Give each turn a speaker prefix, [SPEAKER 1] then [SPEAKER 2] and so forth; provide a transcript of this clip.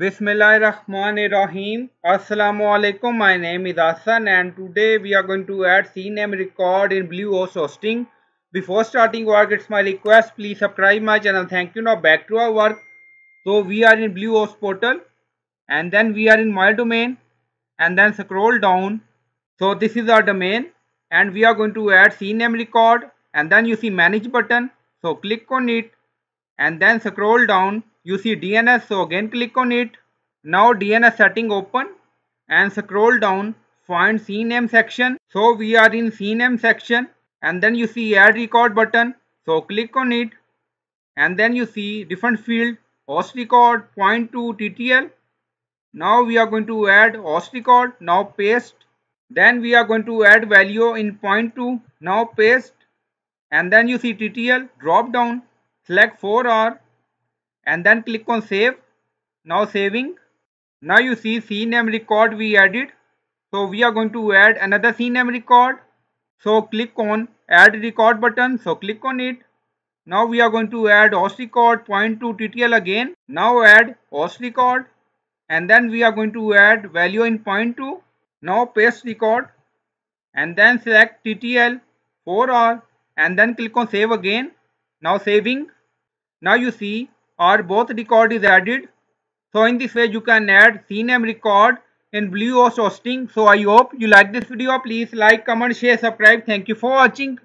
[SPEAKER 1] Bismillahirrahmanirrahim. Assalamu alaikum. My name is Hassan and today we are going to add CNAME record in Bluehost hosting. Before starting work, it's my request. Please subscribe my channel. Thank you. Now back to our work. So we are in Bluehost portal and then we are in my domain and then scroll down. So this is our domain and we are going to add CNAME record and then you see manage button. So click on it and then scroll down you see DNS so again click on it. Now DNS setting open and scroll down find CNAME section. So we are in CNAME section and then you see add record button. So click on it and then you see different field host record point to TTL now we are going to add host record now paste. Then we are going to add value in point to now paste. And then you see TTL drop down select 4R and then click on save. Now saving. Now you see CNAME record we added. So we are going to add another CNAME record. So click on add record button. So click on it. Now we are going to add host record point to TTL again. Now add host record. And then we are going to add value in point to. Now paste record. And then select TTL 4R and then click on save again. Now saving. Now you see or both record is added. So in this way you can add CNAME record in Bluehost hosting. So I hope you like this video. Please like, comment, share, subscribe. Thank you for watching.